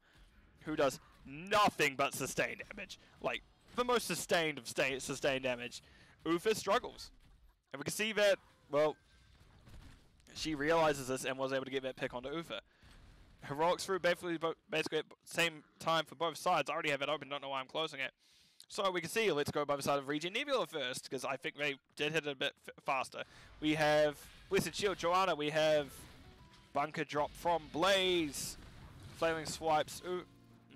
S4: who does nothing but sustained damage. Like, the most sustained of sustained damage. Uther struggles. And we can see that, well, she realizes this and was able to get that pick onto Uther. Heroics through basically, basically at same time for both sides. I already have it open, don't know why I'm closing it. So we can see, let's go by the side of Regen Nebula first, because I think they did hit it a bit faster. We have Blessed Shield Johanna, we have Bunker Drop from Blaze, Flailing Swipes, ooh,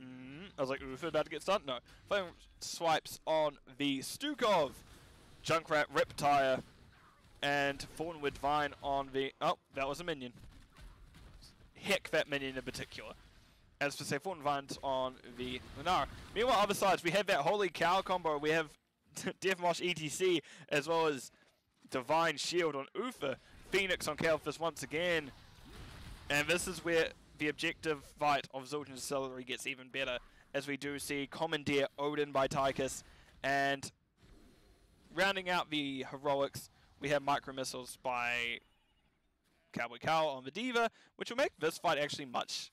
S4: mm, I was like, Uther about to get stunned? No. Flailing Swipes on the Stukov, Junkrat Riptire, and Thornwood Vine on the... Oh, that was a minion. Heck, that minion in particular. As for say, Thornwood Vines on the Lunara. Meanwhile, other sides, we have that Holy Cow combo. We have Deathmosh ETC, as well as Divine Shield on Uther. Phoenix on Kael'thas once again. And this is where the objective fight of Xul Gin Distillery gets even better, as we do see Commandeer Odin by Tychus, and rounding out the heroics, we have micro missiles by Cowboy Cow on the D.Va, which will make this fight actually much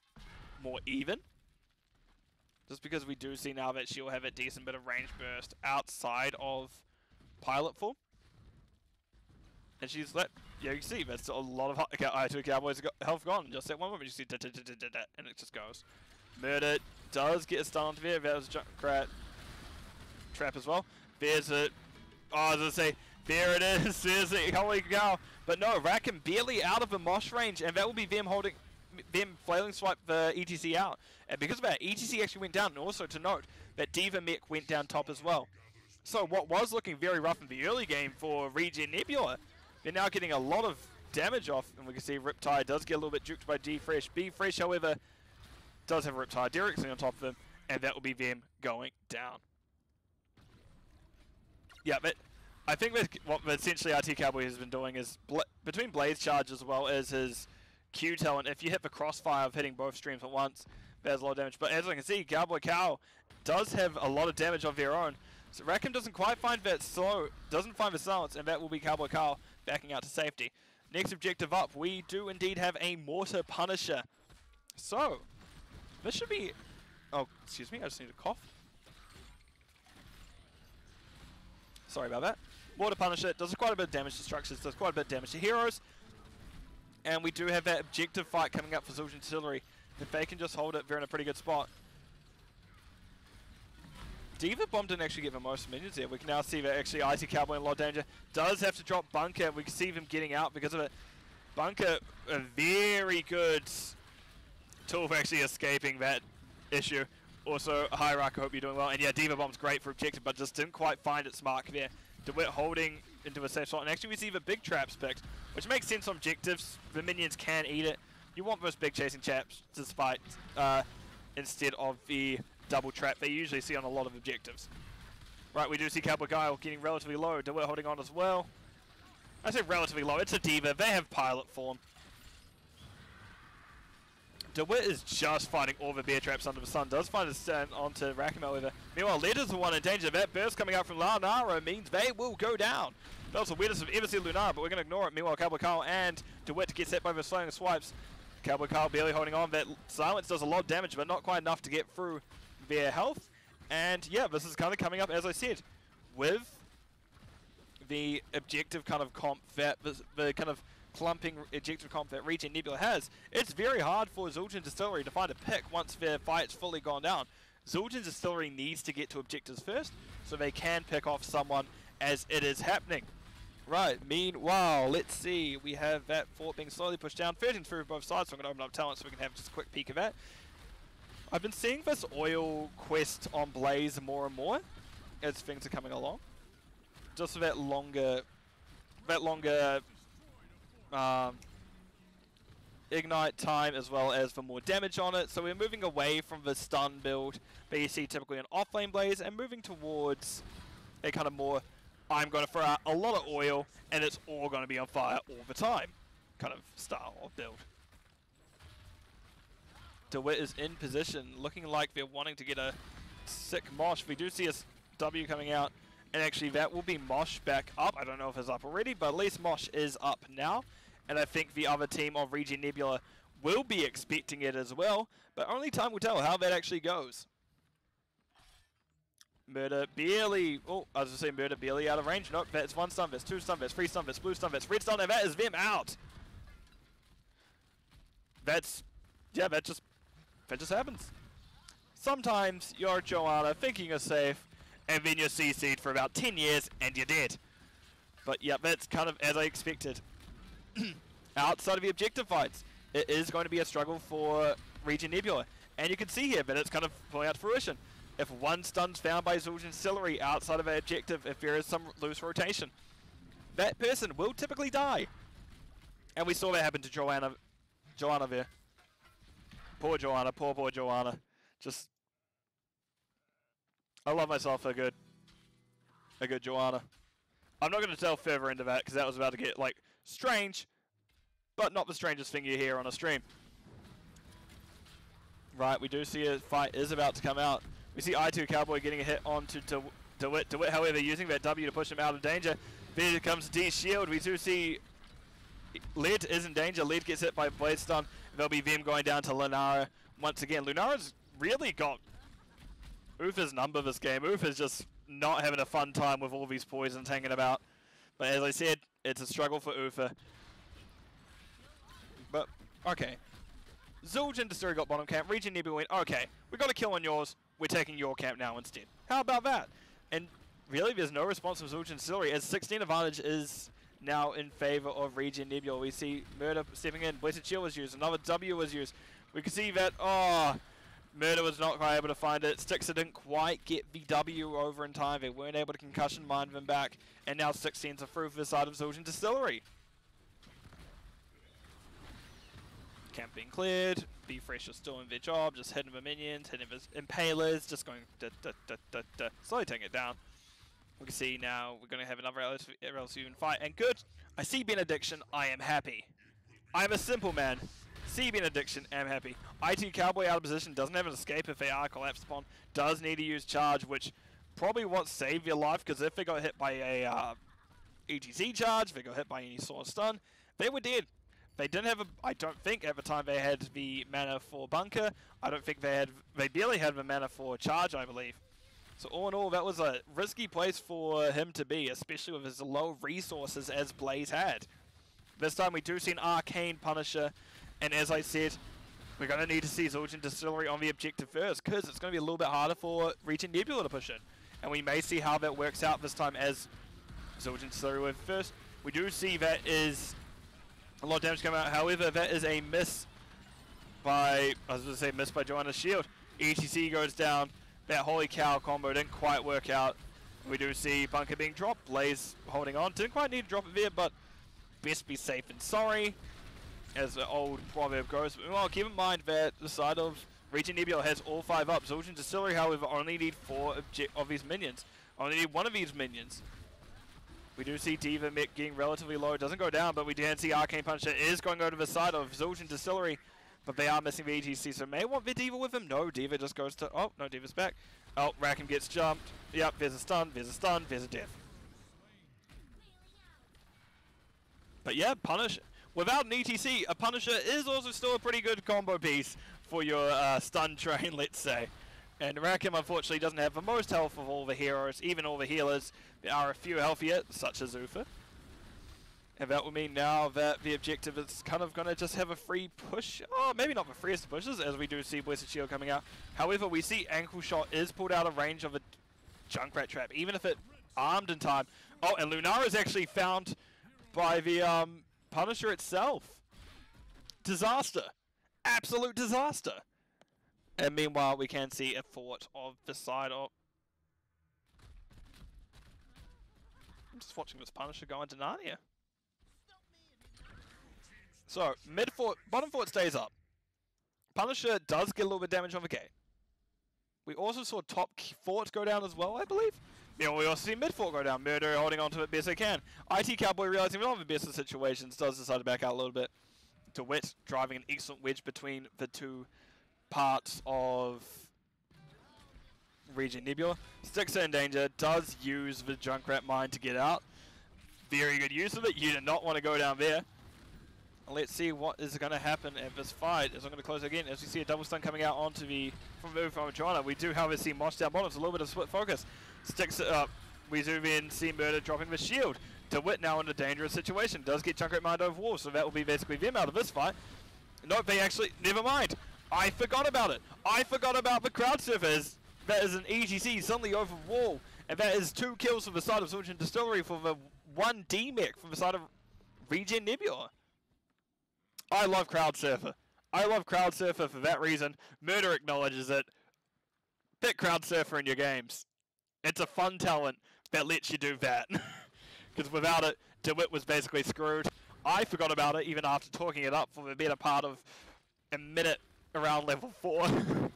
S4: more even. Just because we do see now that she'll have a decent bit of range burst outside of pilot form. And she's let, yeah, you see, that's a lot of IT Cowboys health gone. Just at one moment, you see, and it just goes. Murder does get a stun onto there. There's Junkrat trap as well. There's a, oh, I was going to say, there it is. There's it. Holy cow. But no, Rackham barely out of the mosh range, and that will be them holding, them flailing swipe the ETC out. And because of that, ETC actually went down. And also to note that D.Va Mech went down top as well. So what was looking very rough in the early game for Regen Nebula, they're now getting a lot of damage off. And we can see Riptide does get a little bit juked by D-Fresh. B-Fresh, however, does have Riptide directly on top of them. And that will be them going down. Yeah, but I think that what essentially IT Cowboy has been doing is bl between Blaze Charge as well as his Q talent, if you hit the crossfire of hitting both streams at once, there's a lot of damage. But as I can see, Cowboy Cow does have a lot of damage of their own. So Rackham doesn't quite find that slow, doesn't find the silence, and that will be Cowboy Cow backing out to safety. Next objective up, we do indeed have a Mortar Punisher. So, this should be... Oh, excuse me, I just need to cough. Sorry about that. Mortar Punisher does quite a bit of damage to structures, does quite a bit of damage to heroes. And we do have that objective fight coming up for Xul Gin Distillery. If they can just hold it, they're in a pretty good spot. D.Va Bomb didn't actually get the most minions there. We can now see that actually IT Cowboy in a lot of danger. Does have to drop Bunker. We can see him getting out because of it. Bunker, a very good tool for actually escaping that issue. Also, Hierarch, I hope you're doing well. And yeah, D.Va Bomb's great for objective, but just didn't quite find its mark there. DeWitt holding into a safe spot. And actually we see the big traps picked, which makes sense on objectives. The minions can eat it. You want those big chasing traps despite, uh, instead of the double trap they usually see on a lot of objectives. Right, we do see Cowboy Guile getting relatively low. DeWitt holding on as well. I say relatively low. It's a D.Va. They have pilot form. DeWitt is just fighting all the bear traps under the sun. Does find a stand onto Rakim, however. Meanwhile, Leader's the one in danger. That burst coming out from Lunara means they will go down. That was the weirdest I've ever seen Lunara, but we're going to ignore it. Meanwhile, Cowboy Carl and DeWitt gets hit by the slowing swipes. Cowboy Carl barely holding on. That silence does a lot of damage, but not quite enough to get through their health. And yeah, this is kind of coming up, as I said, with the objective kind of comp that the kind of clumping objective comp that Regen Nebula has, it's very hard for Xul Gin Distillery to find a pick once their fight's fully gone down. Xul Gin Distillery needs to get to objectives first, so they can pick off someone as it is happening. Right, meanwhile, let's see, we have that fort being slowly pushed down, 13 through both sides, so I'm going to open up talent so we can have just a quick peek of that. I've been seeing this oil quest on Blaze more and more as things are coming along. Just for that longer, that longer um, ignite time as well as for more damage on it. So we're moving away from the stun build that you see typically in offlane Blaze and moving towards a kind of more, I'm going to throw out a lot of oil and it's all going to be on fire all the time kind of style of build. DeWitt is in position, looking like they're wanting to get a sick Mosh. We do see a W coming out, and actually that will be Mosh back up. I don't know if it's up already, but at least Mosh is up now. And I think the other team of Regen Nebula will be expecting it as well, but only time will tell how that actually goes. Murder barely, oh, I was going to say Murder barely out of range. Nope, that's one stun vest, two stun vest, three stun vest, blue stun vest, red stun, and that is them out. That's, yeah, that just that just happens. Sometimes you're Johanna thinking you're safe, and then you're CC'd for about 10 years, and you're dead. But yeah, that's kind of as I expected. Outside of the objective fights, it is going to be a struggle for Regen Nebula. And you can see here that it's kind of pulling out fruition. If one stun's found by Xul Gin Distillery outside of an objective, if there is some loose rotation, that person will typically die. And we saw that happen to Johanna, Johanna there. Poor Johanna, poor, poor Johanna. Just, I love myself a good, a good Johanna. I'm not going to tell further into that because that was about to get, like, strange, but not the strangest thing you hear on a stream. Right, we do see a fight is about to come out. We see IT Cowboy getting a hit onto De DeWitt. DeWitt, however, using that W to push him out of danger. There comes D Shield. We do see Led is in danger. Led gets hit by Blade Stun. There'll be them going down to Lunara once again. Lunara's really got Uther's number this game. Uther's just not having a fun time with all these poisons hanging about. But as I said, it's a struggle for Uther. But, okay. Xul Gin Distillery got bottom camp. Regen Nebula went, okay, we got a kill on yours. We're taking your camp now instead. How about that? And really, there's no response from Xul Gin Distillery as 16 advantage is now in favor of Regen Nebula. We see Murder stepping in. Blessed Shield was used. Another W was used. We can see that, oh, Murder was not quite able to find it. Stixxer didn't quite get VW over in time. They weren't able to concussion mine them back. And now 16's are through for the side of Xul Gin Distillery. Camp being cleared. B Fresh is still in their job, just hitting the minions, hitting the impalers, just going da, da, da, da, da, slowly taking it down. We can see now we're going to have another LSU fight. And good, I see Benediction, I am happy. I am a simple man. See Benediction, am happy. IT Cowboy out of position, doesn't have an escape if they are collapsed upon. Does need to use charge, which probably won't save your life, because if they got hit by a uh, ETC charge, if they got hit by any sort of stun, they were dead. They didn't have a, I don't think at the time they had the mana for bunker. I don't think they had, they barely had the mana for charge, I believe. So all in all, that was a risky place for him to be, especially with as low resources as Blaze had. This time we do see an Arcane Punisher, and as I said, we're going to need to see Xul Gin Distillery on the objective first, because it's going to be a little bit harder for Regen Nebula to push in. And we may see how that works out this time as Xul Gin Distillery with first. We do see that is a lot of damage coming out. However, that is a miss by, I was going to say miss by Johanna's shield. ETC goes down. That holy cow combo didn't quite work out. We do see Bunker being dropped. Blaze holding on. Didn't quite need to drop it there, but best be safe than sorry. As the old proverb goes. But well, keep in mind that the side of Regen Nebula has all five up. Xul Gin Distillery, however, only need four of his minions. Only need one of these minions. We do see D.Va Mick getting relatively low. It Doesn't go down, but we can see Arcane Punisher is going over the side of Xul Gin Distillery. But they are missing the ETC, so may want the D.Va with him. No, D.Va just goes to... Oh, no, D.Va's back. Oh, Rakan gets jumped. Yep, there's a stun, there's a stun, there's a death. But yeah, Punish... Without an ETC, a Punisher is also still a pretty good combo piece for your uh, stun train, let's say. And Rakim unfortunately doesn't have the most health of all the heroes, even all the healers. There are a few healthier, such as Uther. And that will mean now that the objective is kind of going to just have a free push. Oh, maybe not the freest pushes, as we do see Blessed Shield coming out. However, we see Ankle Shot is pulled out of range of a Junkrat Trap, even if it armed in time. Oh, and Lunara is actually found by the um, Punisher itself. Disaster. Absolute disaster. And meanwhile, we can see a fort of the side of... I'm just watching this Punisher go into Narnia. So, mid fort, bottom fort stays up. Punisher does get a little bit of damage on the gate. We also saw top fort go down as well, I believe. We also see mid fort go down. Murder holding on to it best they can. IT Cowboy realizing we're not in the best of situations, does decide to back out a little bit. DeWitt driving an excellent wedge between the two parts of Regen Nebula. Sticks in danger, does use the Junkrat mine to get out. Very good use of it. You do not want to go down there. Let's see what is going to happen in this fight. As I'm going to close again, as we see a double stun coming out onto the from from Johanna. We do, however, see Mosh down bottom. It's a little bit of split focus. Sticks it up. We zoom in, see Murder dropping the shield. DeWitt now in a dangerous situation. Does get Junkrat mined over wall, so that will be basically them out of this fight. Nope, they actually, never mind. I forgot about it. I forgot about the crowd surfers. That is an ETC suddenly over wall. And that is two kills from the side of Xul Gin Distillery for the one D-Mech from the side of Regen Nebula. I love Crowd Surfer. I love Crowd Surfer for that reason. Murder acknowledges it. Pick Crowd Surfer in your games. It's a fun talent that lets you do that. Because without it, DeWitt was basically screwed. I forgot about it even after talking it up for the better part of a minute around level 4.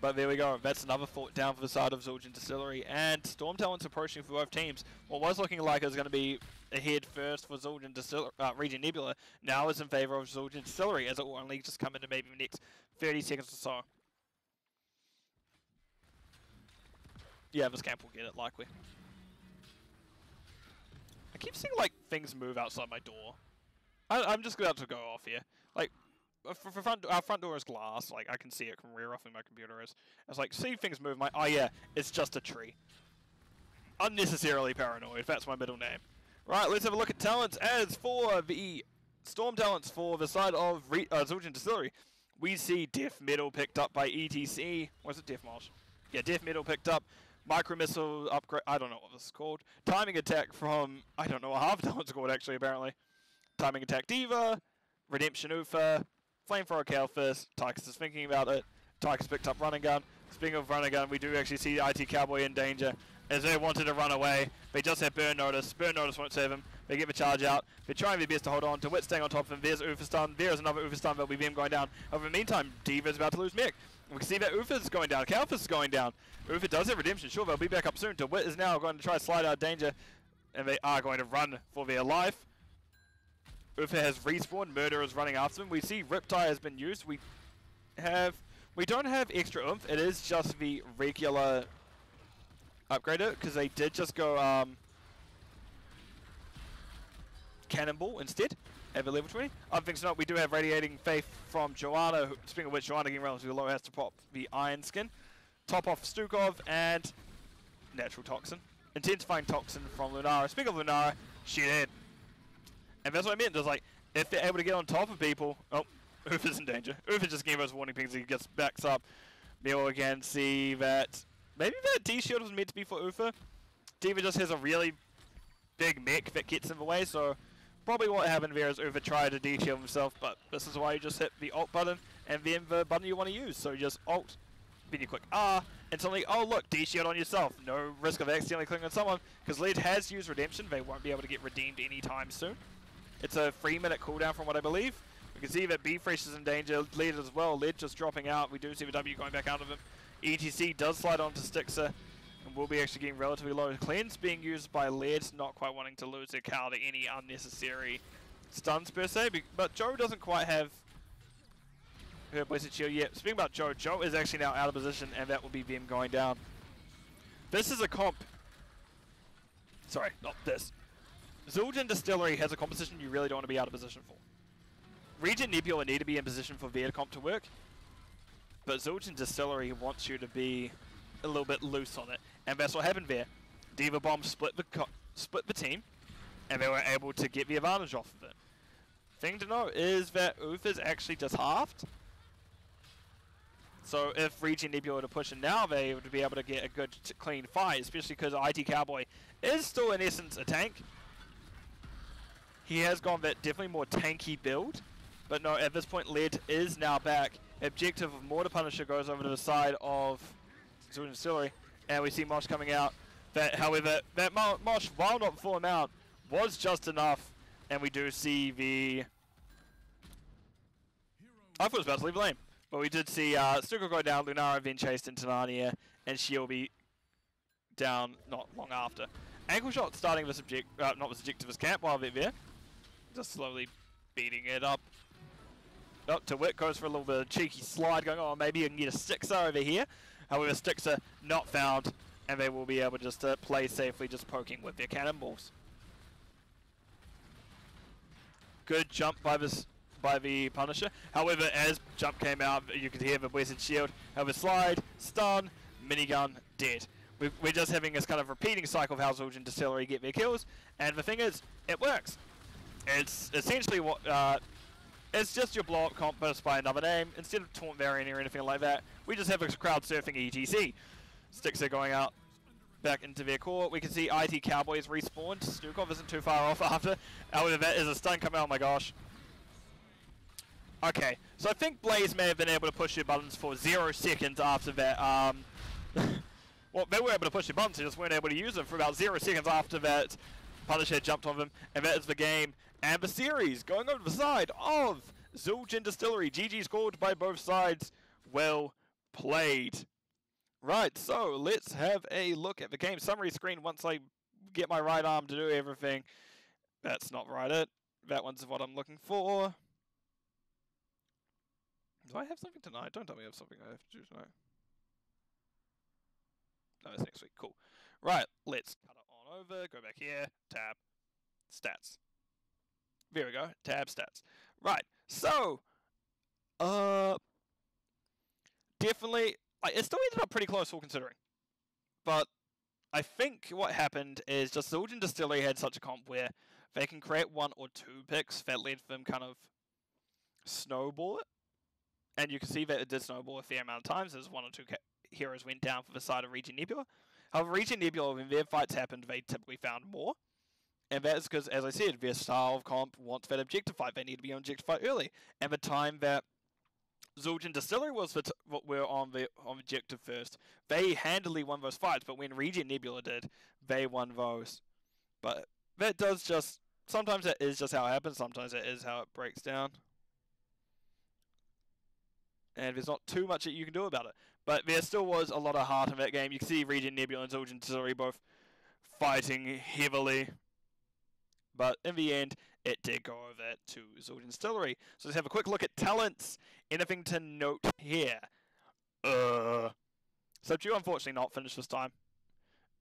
S4: but there we go. That's another fort down for the side of Xul Gin Distillery. And Storm Talent's approaching for both teams. What was looking like it was going to be ahead first for Xul Gin Distillery, uh, Regen Nebula, now is in favor of Xul Gin Distillery, as it will only just come into maybe the next 30 seconds or so. Yeah, this camp will get it, likely. I keep seeing, like, things move outside my door. I, am just about to go off here. Like, uh, for, for front, our front door is glass. Like, I can see it from rear off where my computer is. It's like, see things move. My, oh yeah, it's just a tree. Unnecessarily paranoid. That's my middle name. Right, let's have a look at talents. As for the Storm talents for the side of Re uh, Xul Gin Distillery, we see Death Metal picked up by ETC. Was it Death Marsh? Yeah, Death Metal picked up. Micro Missile upgrade. I don't know what this is called. Timing Attack from, I don't know what half talent's called actually, apparently. Timing Attack D.Va, Redemption Uther, Flamethrower Kael'thas, Tychus is thinking about it. Tychus picked up Running Gun. Speaking of Running Gun, we do actually see IT Cowboy in danger as they wanted to run away. They just have Burn Notice. Burn Notice won't save him. They get the charge out. They're trying their best to hold on. DeWitt staying on top of him. There's Uther stun. There is another Uther stun, but with him going down. Over the meantime, D.Va is about to lose mech. We can see that is going down. Kael'thas is going down. Uther does have redemption. Sure, they'll be back up soon. DeWitt is now going to try to slide out danger. And they are going to run for their life. Uther has respawned. Murder is running after them. We see Riptide has been used. We have... We don't have extra oomph. It is just the regular upgrader because they did just go um, Cannonball instead the level 20. Other things not, we do have Radiating Faith from Johanna, speaking of which, Johanna getting relatively low has to pop the Iron Skin. Top off Stukov and Natural Toxin. Intensifying Toxin from Lunara. Speaking of Lunara, she did. And that's what I meant. There's like, if they're able to get on top of people, oh, Oof is in danger. Oof is just giving us warning pings. He gets backs up. Meal again. See that maybe that D shield was meant to be for Uther. D.Va just has a really big mech that gets in the way, so probably what happened there is Uther tried to D shield himself, but this is why you just hit the alt button and then the button you want to use. So you just alt, then you click R, and suddenly, oh look, D shield on yourself. No risk of accidentally clicking on someone, because Led has used Redemption. They won't be able to get redeemed anytime soon. It's a three minute cooldown from what I believe. We can see that B-Fresh is in danger, Led as well. Led just dropping out. We do see the W going back out of him. ETC does slide onto Stixer and will be actually getting relatively low. Cleanse being used by Led, not quite wanting to lose their cow to any unnecessary stuns per se, but Joe doesn't quite have her Blessed Shield yet. Speaking about Joe, Joe is actually now out of position and that will be them going down. This is a comp. Sorry, not this. Xul Gin Distillery has a composition you really don't want to be out of position for. Regen Nebula need to be in position for their comp to work, but Xul Gin Distillery wants you to be a little bit loose on it, and that's what happened there. D.Va Bomb split the split the team, and they were able to get the advantage off of it. Thing to know is that is actually just halved. So if Regen Nebula were to push in now, they would be able to get a good clean fight, especially because IT Cowboy is still in essence a tank. He has gone that definitely more tanky build, but no, at this point, Led is now back. Objective of Mortar Punisher goes over to the side of Xul Gin Distillery, and we see Mosh coming out. That, however, that Mo Mosh, while not full amount, was just enough, and we do see the... I thought it was about to leave lane, but we did see uh, Stukov go down, Lunara then chased into Narnia, and she'll be down not long after. Ankle shot starting this object, uh, not this objective, this camp while they're there. Just slowly beating it up Oh, DeWitt goes for a little bit of cheeky slide going on. Maybe you can get a Stixer over here. However, sticks are not found, and they will be able just to play safely, just poking with their cannonballs. Good jump by this by the Punisher. However, as jump came out, you could hear the Blessed Shield. A slide, stun, minigun, dead. We're just having this kind of repeating cycle of how Xul Gin Distillery get their kills, and the thing is, it works. It's essentially what uh, it's just your blow-up compass by another name. Instead of Taunt variant or anything like that, we just have a crowd surfing ETC. Sticks are going out back into their core. We can see IT Cowboys respawned. Stukov isn't too far off after. However, that is a stun coming out. Oh my gosh. Okay, so I think Blaze may have been able to push your buttons for zero seconds after that. Um, well, they were able to push your buttons, they just weren't able to use them for about zero seconds after that. Punisher jumped on them, and that is the game and the series going over the side of Xul Gin Distillery. GG scored by both sides. Well played. Right, so let's have a look at the game summary screen once I get my right arm to do everything. That's not right it. That one's what I'm looking for. Do I have something tonight? Don't tell me I have something I have to do tonight. No, it's next week. Cool. Right, let's cut it on over, go back here, tab, stats. There we go. Tab stats. Right. So, uh, definitely, like, it still ended up pretty close all considering. But I think what happened is just Xul Gin Distillery had such a comp where they can create one or two picks that led them kind of snowball it. And you can see that it did snowball a fair amount of times as one or two heroes went down for the side of Regen Nebula. However, Regen Nebula, when their fights happened, they typically found more. And that's because, as I said, their style of comp wants that objective fight. They need to be on objective fight early. And the time that Xul Gin Distillery was the what were on the on objective first, they handily won those fights. But when Regen Nebula did, they won those. But that does just sometimes that is just how it happens. Sometimes it is how it breaks down. And there's not too much that you can do about it. But there still was a lot of heart in that game. You can see Regen Nebula and Xul Gin Distillery both fighting heavily. But in the end, it did go over to Xul Gin Distillery. So let's have a quick look at talents. Anything to note here? Uh, Subdue unfortunately not finished this time.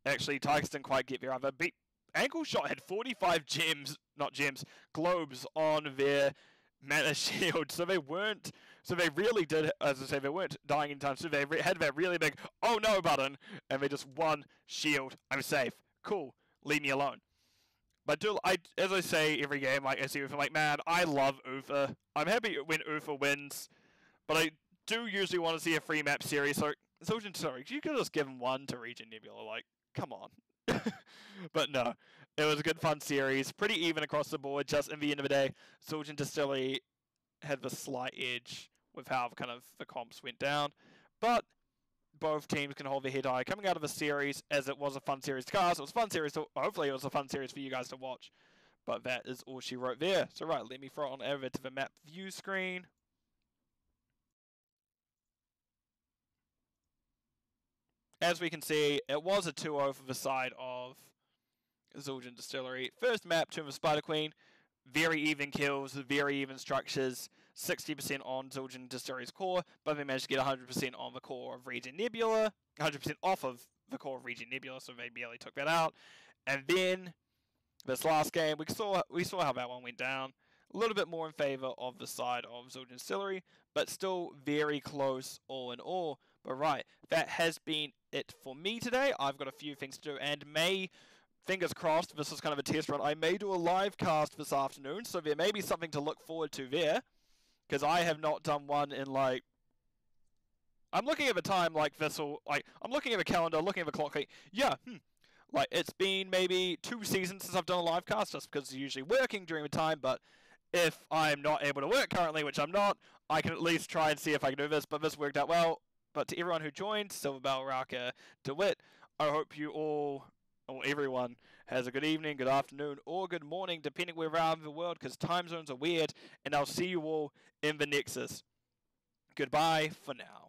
S4: Actually, Tigers didn't quite get there either. Beat Ankle Shot had 45 gems, not gems, globes on their mana shield. So they weren't, so they really did, as I say, they weren't dying in time. So they had that really big, oh no button, and they just won shield. I'm safe. Cool. Leave me alone. But do I, as I say every game, like I see Uther, I'm like man, I love Uther. I'm happy when Uther wins, but I do usually want to see a free map series. So Xul Gin, sorry, you could just give him one to Regen Nebula. Like, come on. but no, it was a good fun series, pretty even across the board. Just in the end of the day, Xul Gin Distillery had the slight edge with how kind of the comps went down, but both teams can hold their head high coming out of a series as it was a fun series to cast. It was a fun series to hopefully it was a fun series for you guys to watch. But that is all she wrote there. So right, let me throw it on over to the map view screen. As we can see, it was a 2-0 for the side of Xul Gin Distillery. First map, Tomb of Spider Queen. Very even kills, very even structures. 60% on Xul Gin Distillery's core, but they managed to get 100% on the core of Regen Nebula, 100% off of the core of Regen Nebula, so they barely took that out. And then this last game, we saw we saw how that one went down. A little bit more in favor of the side of Xul Gin Distillery, but still very close all in all. But right, that has been it for me today. I've got a few things to do, and may fingers crossed, this is kind of a test run. I may do a live cast this afternoon, so there may be something to look forward to there because I have not done one in like. I'm looking at the time like this, or like I'm looking at the calendar, looking at the clock. Like, yeah, hmm, like it's been maybe two seasons since I've done a live cast, just because it's usually working during the time. But if I'm not able to work currently, which I'm not, I can at least try and see if I can do this. But this worked out well. But to everyone who joined, Silverbell, Raka, DeWitt, I hope you all, or everyone, has a good evening, good afternoon, or good morning, depending where around the world, because time zones are weird. And I'll see you all in the Nexus. Goodbye for now.